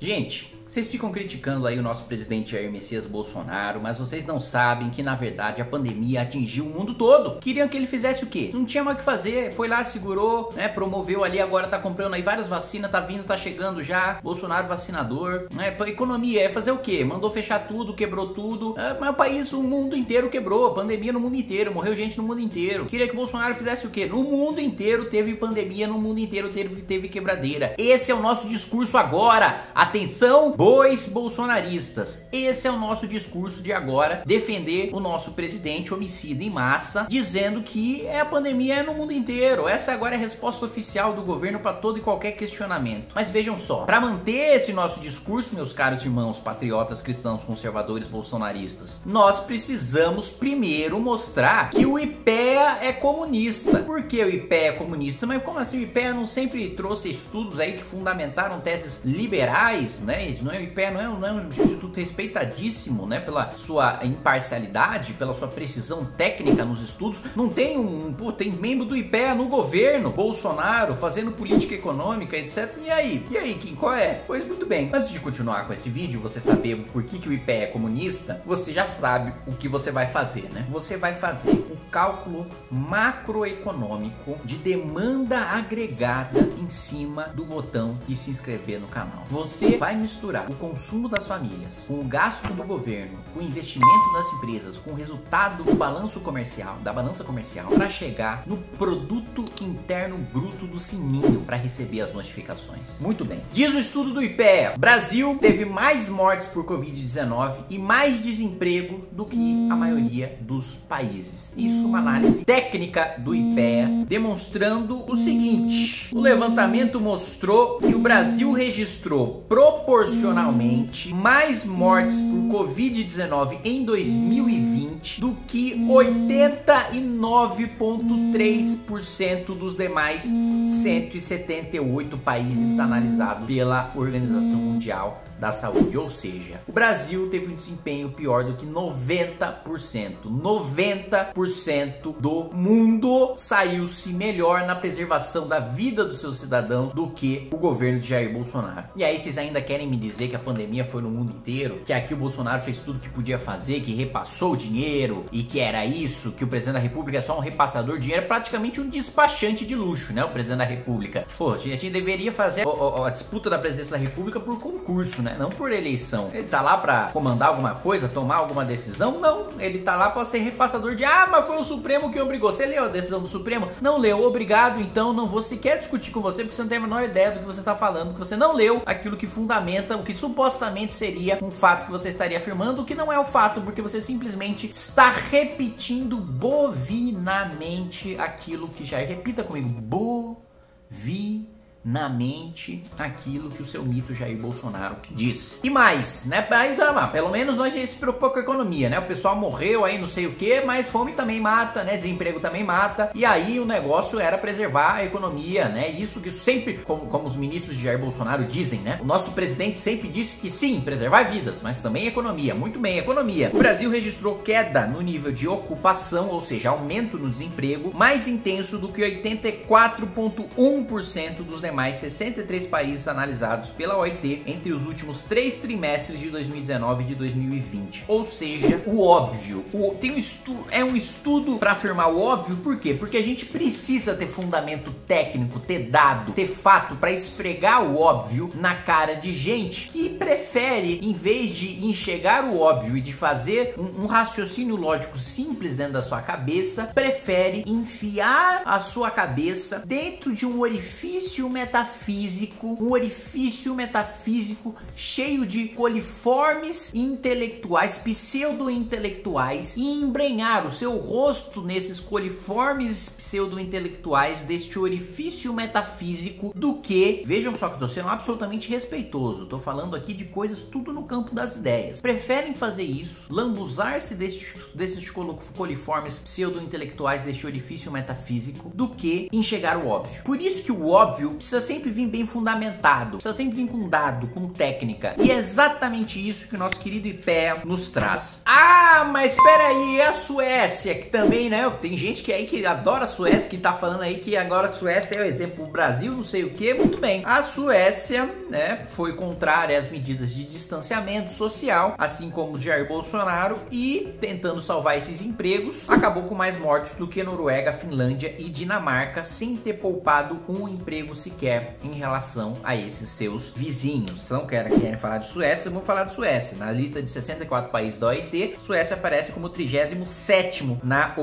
Gente, vocês ficam criticando aí o nosso presidente Jair Messias Bolsonaro, mas vocês não sabem que na verdade a pandemia atingiu o mundo todo. Queriam que ele fizesse o quê? Não tinha mais o que fazer, foi lá, segurou, né, promoveu ali, agora tá comprando aí várias vacinas, tá vindo, tá chegando já, Bolsonaro vacinador, né, economia, é fazer o quê? Mandou fechar tudo, quebrou tudo, é, mas o país, o mundo inteiro quebrou, pandemia no mundo inteiro, morreu gente no mundo inteiro. Queria que Bolsonaro fizesse o quê? No mundo inteiro teve pandemia, no mundo inteiro teve, teve quebradeira. Esse é o nosso discurso agora. Atenção, bois bolsonaristas. Esse é o nosso discurso de agora, defender o nosso presidente homicida em massa, dizendo que é a pandemia é no mundo inteiro. Essa agora é a resposta oficial do governo para todo e qualquer questionamento. Mas vejam só, para manter esse nosso discurso, meus caros irmãos patriotas, cristãos, conservadores, bolsonaristas, nós precisamos primeiro mostrar que o IPEA é comunista. Por que o IPEA é comunista? Mas como assim o IPEA não sempre trouxe estudos aí que fundamentaram teses liberais, né? Não é o IPEA não é, não é um instituto respeitadíssimo, né, pela sua imparcialidade, pela sua precisão técnica nos estudos. Não tem um, pô, tem membro do IPEA no governo, Bolsonaro, fazendo política econômica, etc. E aí? E aí, Kim, qual é? Pois muito bem. Antes de continuar com esse vídeo, você saber por que, que o IPEA é comunista, você já sabe o que você vai fazer, né? Você vai fazer o cálculo macroeconômico de demanda agregada em cima do botão de se inscrever no canal. Você vai misturar o consumo das famílias, com o gasto do governo, com o investimento das empresas, com o resultado do balanço comercial, da balança comercial, para chegar no produto interno bruto do sininho para receber as notificações. Muito bem. Diz o estudo do IPEA: Brasil teve mais mortes por Covid-19 e mais desemprego do que a maioria dos países. Isso é uma análise técnica do IPEA demonstrando o seguinte: o levantamento mostrou que o Brasil registrou proporcionalmente mais mortes por Covid-19 em 2020 do que 89,3% dos demais 178 países analisados pela Organização Mundial da saúde. Ou seja, o Brasil teve um desempenho pior do que 90%. 90% do mundo saiu-se melhor na preservação da vida dos seus cidadãos do que o governo de Jair Bolsonaro. E aí vocês ainda querem me dizer que a pandemia foi no mundo inteiro, que aqui o Bolsonaro fez tudo que podia fazer, que repassou o dinheiro e que era isso, que o presidente da República é só um repassador de dinheiro, é praticamente um despachante de luxo, né? O presidente da República. Pô, a gente deveria fazer a, a, a disputa da presidência da República por concurso, né? Né? Não por eleição. Ele tá lá para comandar alguma coisa, tomar alguma decisão? Não. Ele tá lá para ser repassador de ah, mas foi o Supremo que obrigou. Você leu a decisão do Supremo? Não leu. Obrigado, então não vou sequer discutir com você porque você não tem a menor ideia do que você tá falando, que você não leu aquilo que fundamenta o que supostamente seria um fato que você estaria afirmando, o que não é o fato, porque você simplesmente está repetindo bovinamente aquilo que já é. Repita comigo. Bovinamente na mente aquilo que o seu mito Jair Bolsonaro diz. E mais, né? Mas, ah, pelo menos nós já se preocupa com a economia, né? O pessoal morreu aí, não sei o que, mas fome também mata, né? Desemprego também mata. E aí o negócio era preservar a economia, né? Isso que sempre, como, como os ministros de Jair Bolsonaro dizem, né? O nosso presidente sempre disse que sim, preservar vidas, mas também economia. Muito bem, economia. O Brasil registrou queda no nível de ocupação, ou seja, aumento no desemprego, mais intenso do que 84,1% dos demais 63 países analisados pela OIT entre os últimos três trimestres de 2019 e de 2020. Ou seja, o óbvio. O, tem um estudo, é um estudo para afirmar o óbvio, por quê? Porque a gente precisa ter fundamento técnico, ter dado, ter fato para esfregar o óbvio na cara de gente que prefere, em vez de enxergar o óbvio e de fazer um, um raciocínio lógico simples dentro da sua cabeça, prefere enfiar a sua cabeça dentro de um orifício metafísico, um orifício metafísico cheio de coliformes intelectuais, pseudo-intelectuais, e embrenhar o seu rosto nesses coliformes pseudo-intelectuais deste orifício metafísico do que, vejam só que estou sendo absolutamente respeitoso, estou falando aqui de coisas tudo no campo das ideias. Preferem fazer isso, lambuzar-se desses, coliformes pseudo-intelectuais deste orifício metafísico do que enxergar o óbvio. Por isso que o óbvio precisa sempre vir bem fundamentado, precisa sempre vir com dado, com técnica. E é exatamente isso que o nosso querido IPEA nos traz. Ah, mas espera aí, a Suécia, que também, né, tem gente que aí que adora a Suécia, que tá falando aí que agora a Suécia é o exemplo, o Brasil, não sei o que, muito bem. A Suécia, né, foi contrária às medidas de distanciamento social, assim como Jair Bolsonaro, e tentando salvar esses empregos, acabou com mais mortos do que Noruega, Finlândia e Dinamarca, sem ter poupado um emprego sequer em relação a esses seus vizinhos. Não querem, querem falar de Suécia, vamos falar de Suécia. Na lista de 64 países da OIT, Suécia aparece como 37 na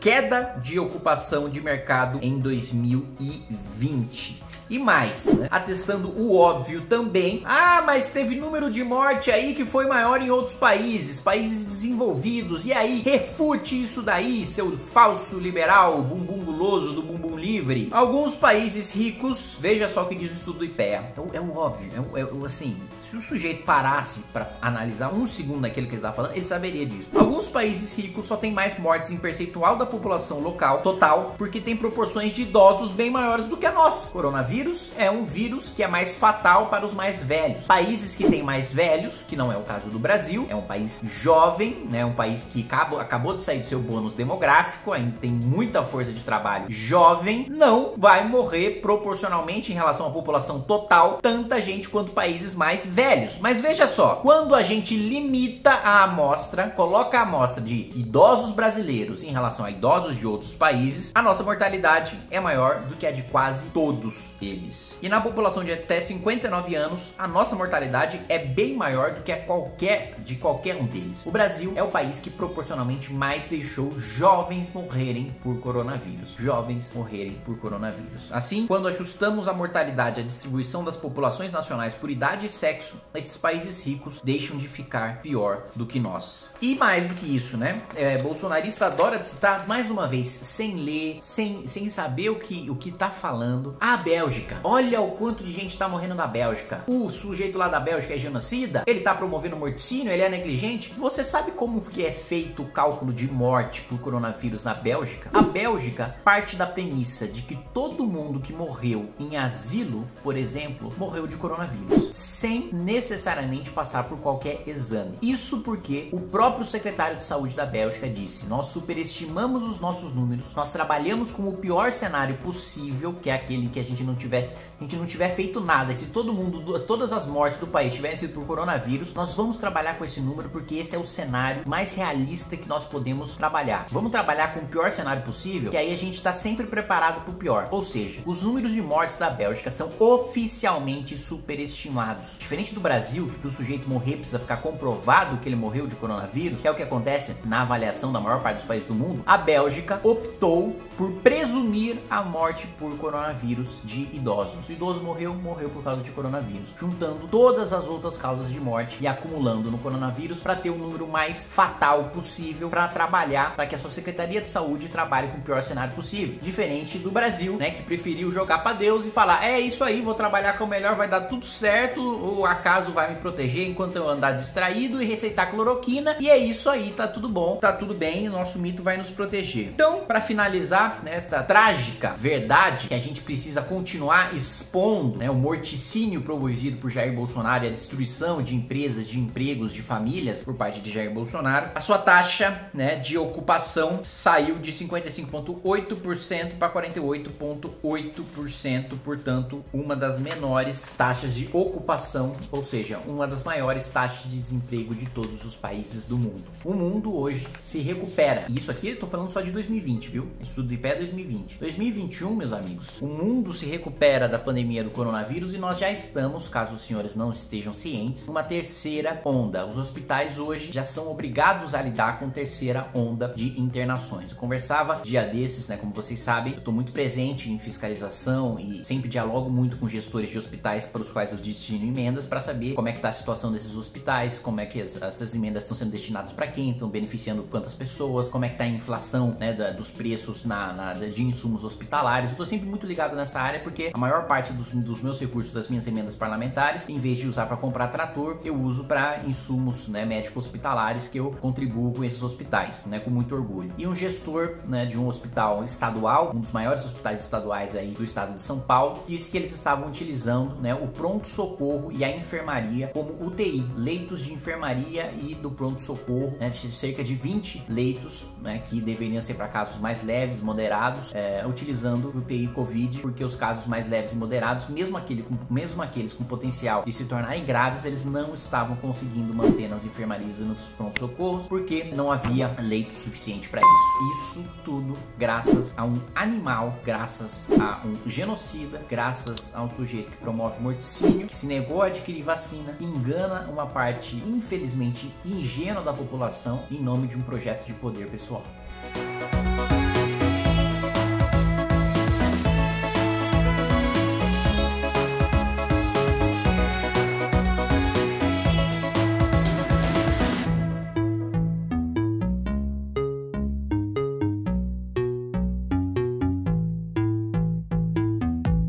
queda de ocupação de mercado em 2020. E mais, né? atestando o óbvio também. Ah, mas teve número de morte aí que foi maior em outros países, países desenvolvidos. E aí, refute isso daí, seu falso liberal, bumbum guloso do bumbum livre. Alguns países ricos, veja só o que diz o estudo do IPEA. É, é o óbvio, é, é, assim, se o sujeito parasse para analisar um segundo daquilo que ele está falando, ele saberia disso. Alguns países ricos só têm mais mortes em percentual da população local total, porque tem proporções de idosos bem maiores do que a nossa. Coronavírus é um vírus que é mais fatal para os mais velhos. Países que têm mais velhos, que não é o caso do Brasil, é um país jovem, né, um país que acabou, acabou de sair do seu bônus demográfico, ainda tem muita força de trabalho jovem, não vai morrer proporcionalmente em relação à população total tanta gente quanto países mais velhos. Mas veja só, quando a gente limita a amostra, coloca a amostra de idosos brasileiros em relação a idosos de outros países, a nossa mortalidade é maior do que a de quase todos eles. E na população de até 59 anos, a nossa mortalidade é bem maior do que a qualquer de qualquer um deles. O Brasil é o país que proporcionalmente mais deixou jovens morrerem por coronavírus. Jovens morrerem por coronavírus. Assim, quando ajustamos a mortalidade à distribuição das populações nacionais por idade e sexo, esses países ricos deixam de ficar pior do que nós. E mais do que isso, né? É, bolsonarista adora citar mais uma vez, sem ler, sem, sem saber o que o que tá falando. A Bélgica. Olha o quanto de gente tá morrendo na Bélgica. O sujeito lá da Bélgica é genocida? Ele tá promovendo morticínio? Ele é negligente? Você sabe como que é feito o cálculo de morte por coronavírus na Bélgica? A Bélgica parte da premissa de que todo mundo que morreu em asilo, por exemplo, morreu de coronavírus, sem necessariamente passar por qualquer exame. Isso porque o próprio secretário de saúde da Bélgica disse: Nós superestimamos os nossos números, nós trabalhamos com o pior cenário possível, que é aquele que a gente não tivesse, a gente não tiver feito nada. E se todo mundo, todas as mortes do país tivessem sido por coronavírus, nós vamos trabalhar com esse número porque esse é o cenário mais realista que nós podemos trabalhar. Vamos trabalhar com o pior cenário possível, que aí a gente está sempre preparado para o pior. Ou seja, os números de mortes da Bélgica são oficialmente superestimados. Diferente do Brasil, que o sujeito morrer precisa ficar comprovado que ele morreu de coronavírus, que é o que acontece na avaliação da maior parte dos países do mundo, a Bélgica optou por presumir a morte por coronavírus de idosos. O idoso morreu, morreu por causa de coronavírus, juntando todas as outras causas de morte e acumulando no coronavírus para ter o um número mais fatal possível para trabalhar, para que a sua Secretaria de Saúde trabalhe com o pior cenário possível. Diferente do Brasil, né, que preferiu jogar para Deus e falar: "É isso aí, vou trabalhar com o melhor, vai dar tudo certo, o acaso vai me proteger enquanto eu andar distraído e receitar cloroquina, e é isso aí, tá tudo bom, tá tudo bem, o nosso mito vai nos proteger". Então, para finalizar nesta trágica verdade que a gente precisa continuar expondo, né, o morticínio promovido por Jair Bolsonaro e a destruição de empresas, de empregos, de famílias por parte de Jair Bolsonaro, a sua taxa né, de ocupação saiu de 55,8% para 48,8%, portanto, uma das menores taxas de ocupação, ou seja, uma das maiores taxas de desemprego de todos os países do mundo. O mundo hoje se recupera. E isso aqui eu tô falando só de 2020, viu? Estudo IPE 2020. 2021, meus amigos, o mundo se recupera da pandemia do coronavírus e nós já estamos, caso os senhores não estejam cientes, uma terceira onda. Os hospitais hoje já são obrigados a lidar com terceira onda de internações. Eu conversava dia desses, né, como vocês sabem, eu estou muito presente em fiscalização e sempre dialogo muito com gestores de hospitais para os quais eu destino emendas para saber como é que está a situação desses hospitais, como é que as, essas emendas estão sendo destinadas para quem, estão beneficiando quantas pessoas, como é que está a inflação né, da, dos preços na, na, de insumos hospitalares. Eu tô sempre muito ligado nessa área porque a maior parte parte dos, dos meus recursos das minhas emendas parlamentares, em vez de usar para comprar trator, eu uso para insumos né, médicos hospitalares que eu contribuo com esses hospitais, né, com muito orgulho. E um gestor né, de um hospital estadual, um dos maiores hospitais estaduais aí do estado de São Paulo, disse que eles estavam utilizando né, o pronto-socorro e a enfermaria como UTI, leitos de enfermaria e do pronto-socorro, né, cerca de 20 leitos né, que deveriam ser para casos mais leves, moderados, é, utilizando UTI Covid, porque os casos mais leves e moderados, mesmo, aquele com, mesmo aqueles com potencial de se tornarem graves, eles não estavam conseguindo manter nas enfermarias e nos pronto-socorros, porque não havia leito suficiente para isso. Isso tudo graças a um animal, graças a um genocida, graças a um sujeito que promove morticínio, que se negou a adquirir vacina, engana uma parte, infelizmente, ingênua da população em nome de um projeto de poder pessoal.